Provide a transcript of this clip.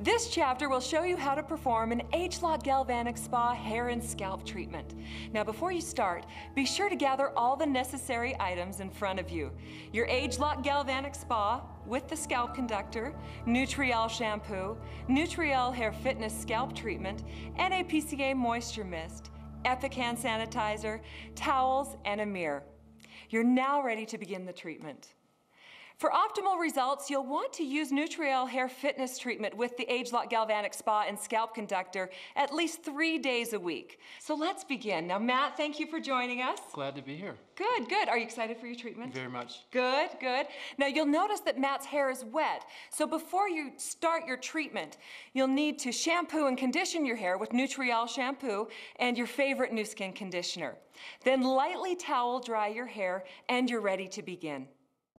This chapter will show you how to perform an ageLOC Galvanic Spa hair and scalp treatment. Now before you start, be sure to gather all the necessary items in front of you. Your ageLOC Galvanic Spa with the scalp conductor, Nutriol shampoo, Nutriol hair fitness scalp treatment, NAPCA moisture mist, Epic hand sanitizer, towels, and a mirror. You're now ready to begin the treatment. For optimal results, you'll want to use Nutriol Hair Fitness Treatment with the ageLOC Galvanic Spa and Scalp Conductor at least three days a week. So let's begin. Now, Matt, thank you for joining us. Glad to be here. Good, good. Are you excited for your treatment? Very much. Good, good. Now, you'll notice that Matt's hair is wet. So before you start your treatment, you'll need to shampoo and condition your hair with Nutriol shampoo and your favorite Nu Skin conditioner. Then lightly towel dry your hair and you're ready to begin.